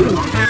Ooh.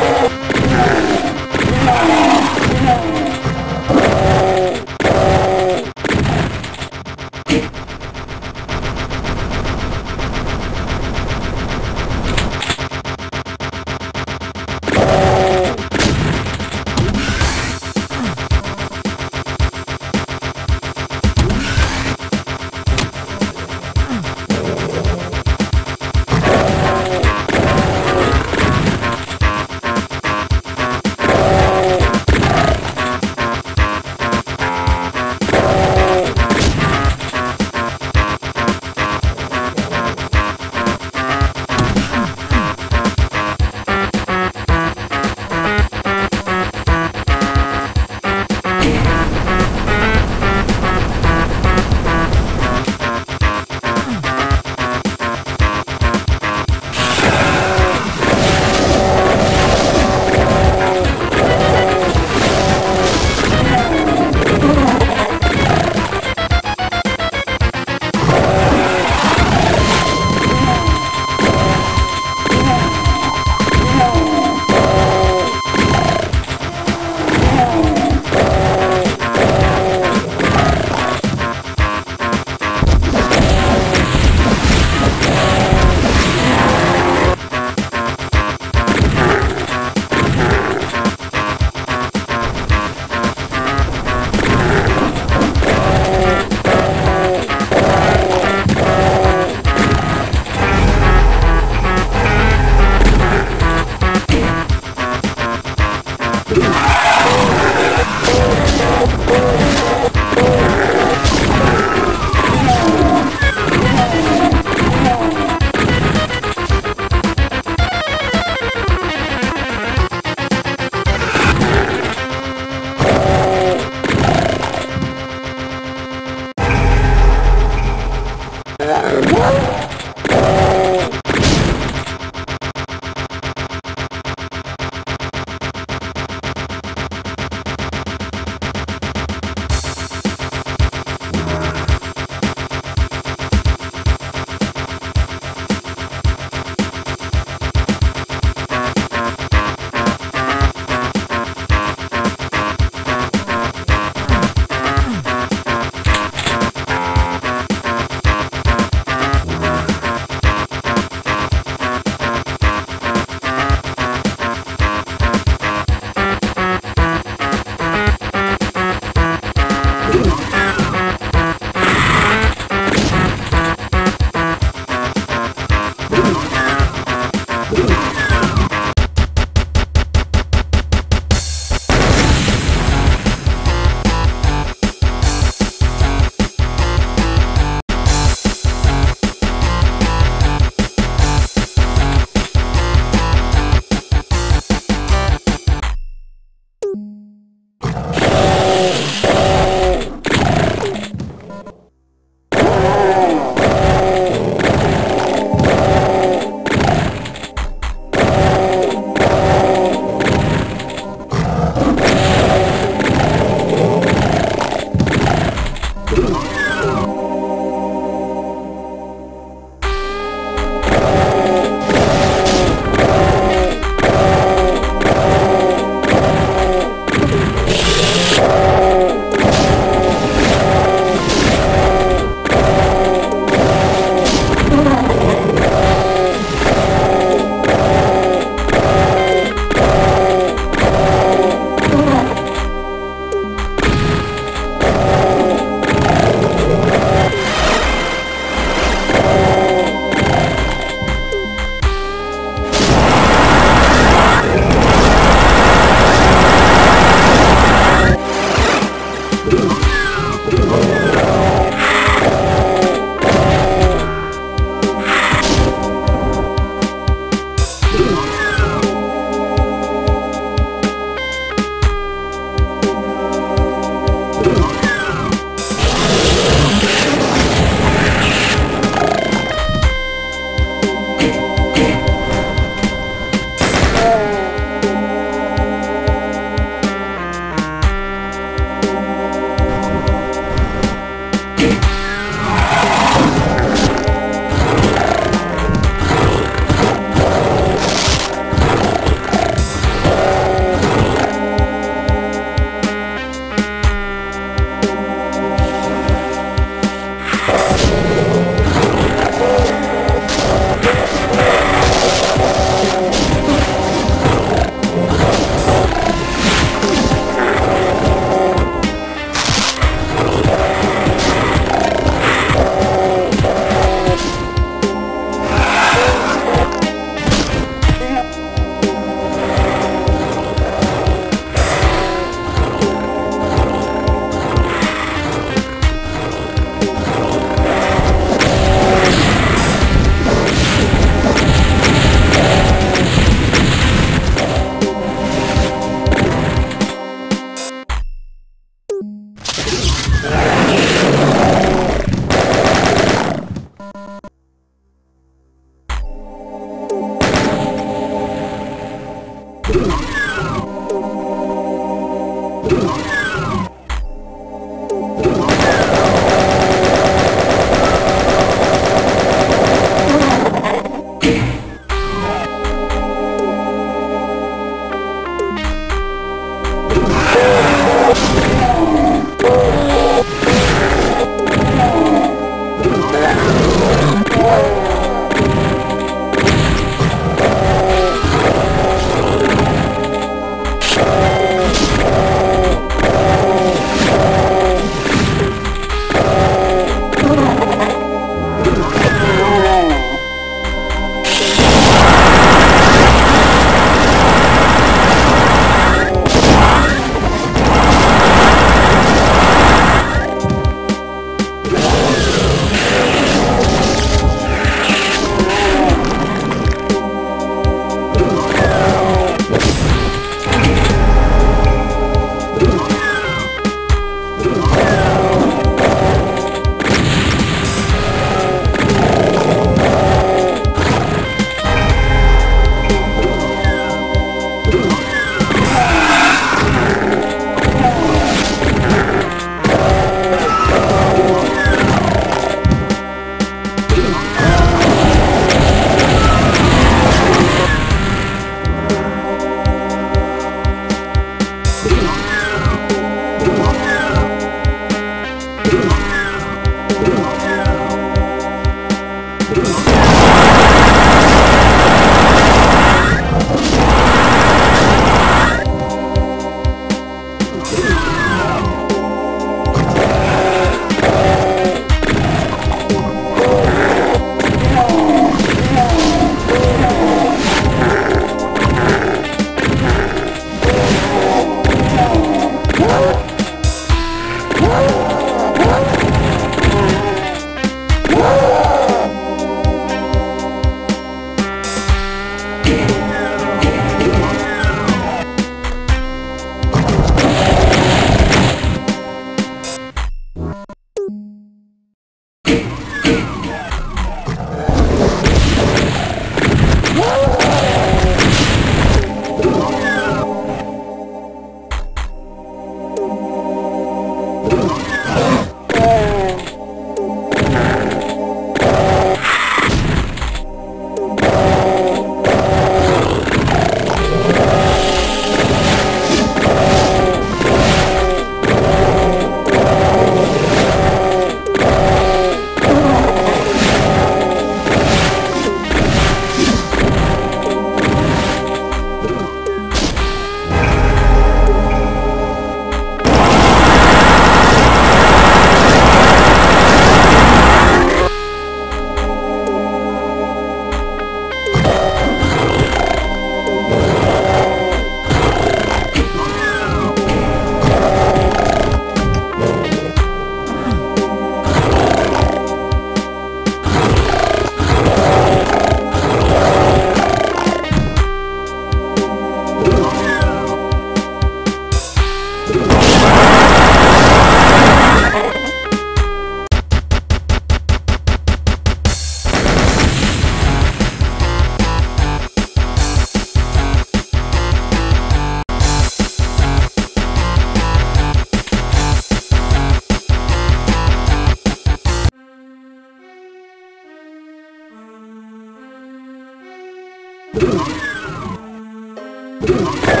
え?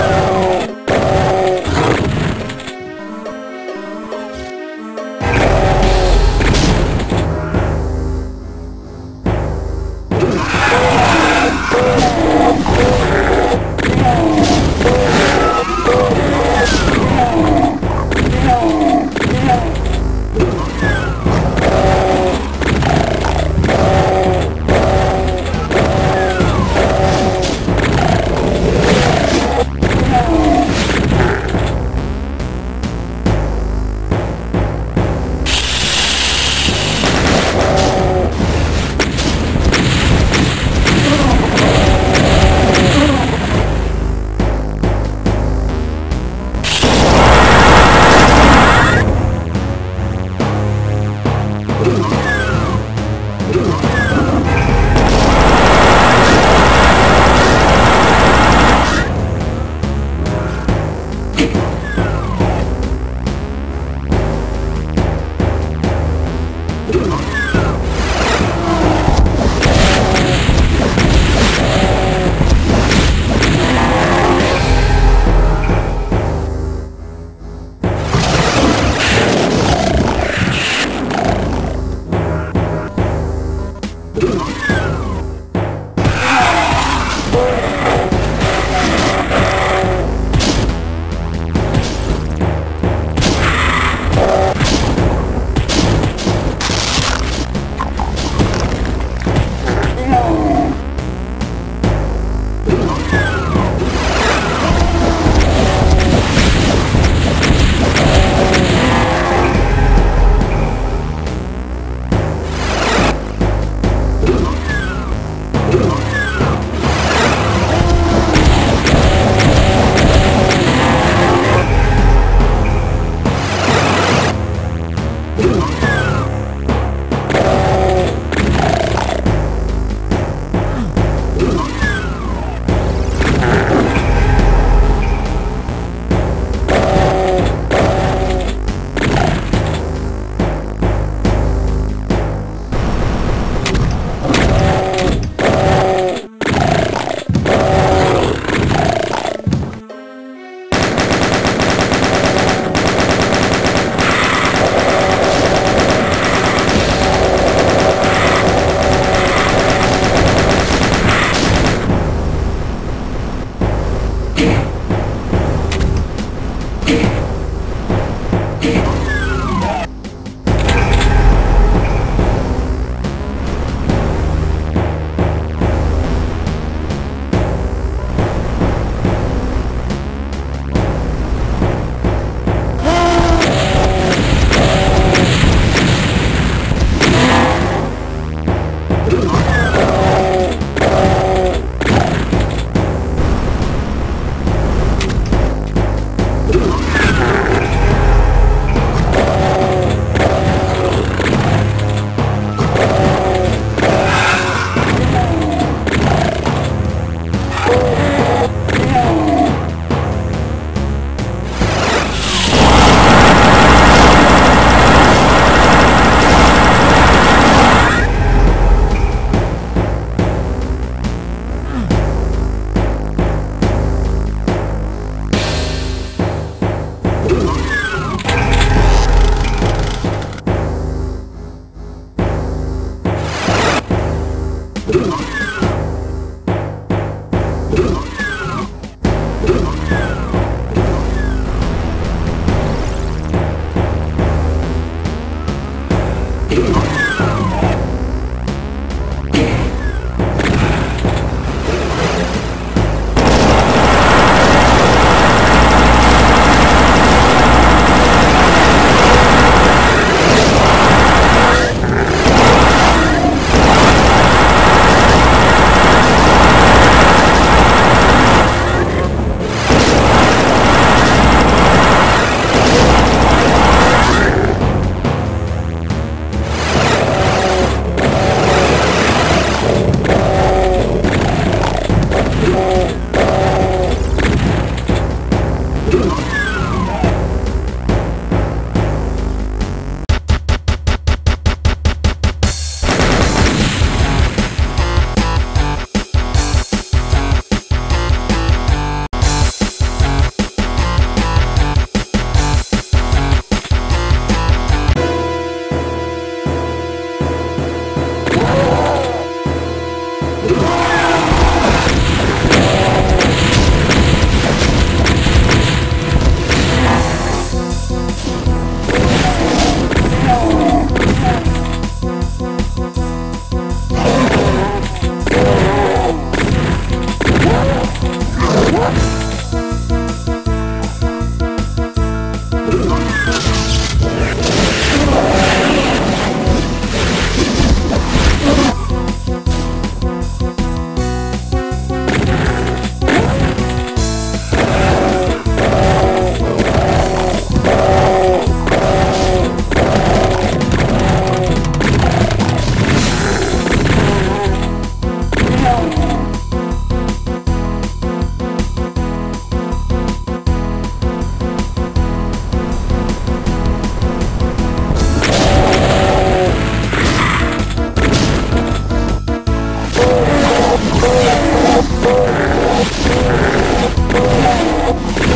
Oh, my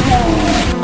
God.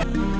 Bye.